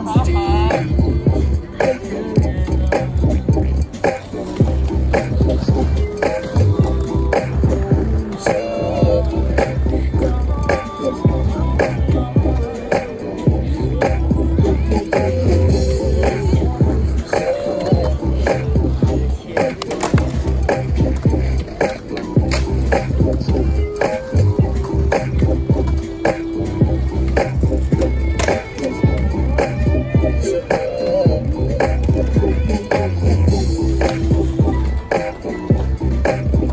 好好。Thanks.